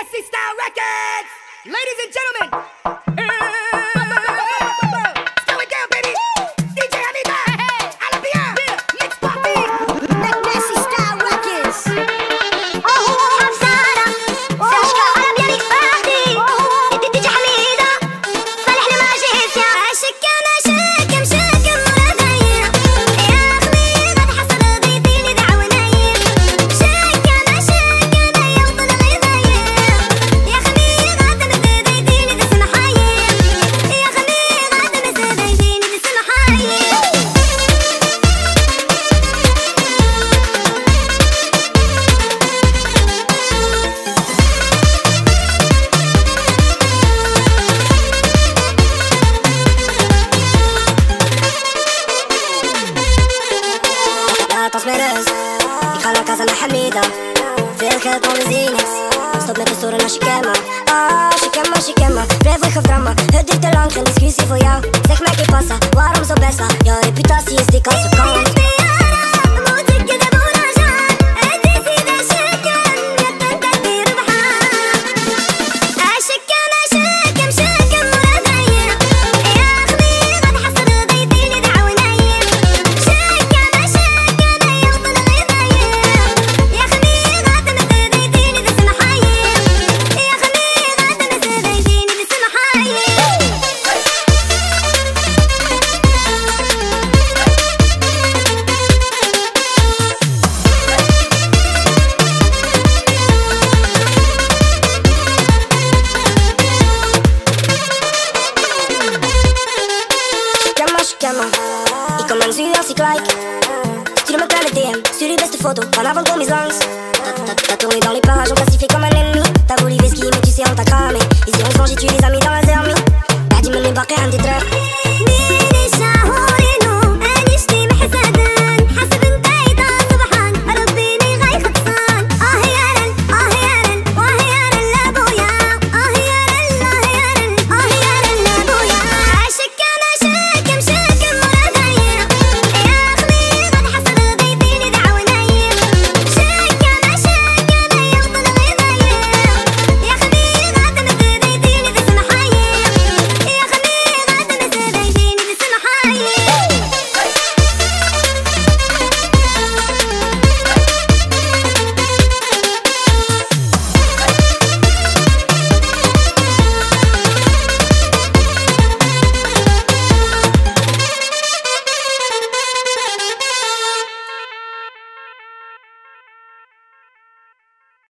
Nasty Style Records! Ladies and gentlemen! يخلى كازا حميدة. في الخيط زينكس. صوب ما تستور أنا شكامة آه شكامة شكامة بريف ويخف دراما هديك تلانخ نسكيسي فويا سيك ماكي باسا وارم زوباسا يا ريبيتاسي يزدي كاسو كام Schikemma Ik kom langs u als ik like Stuur me plein de DM, stuur uw beste foto Vanavond kom eens langs T'as- T'as t'as tourné dans les parages, on classifié comme un ennemi T'as voulu whisky mais tu sais on t'a cramé Ici on se mange et tue les amis dans la zermie Pas dit me débarquer un des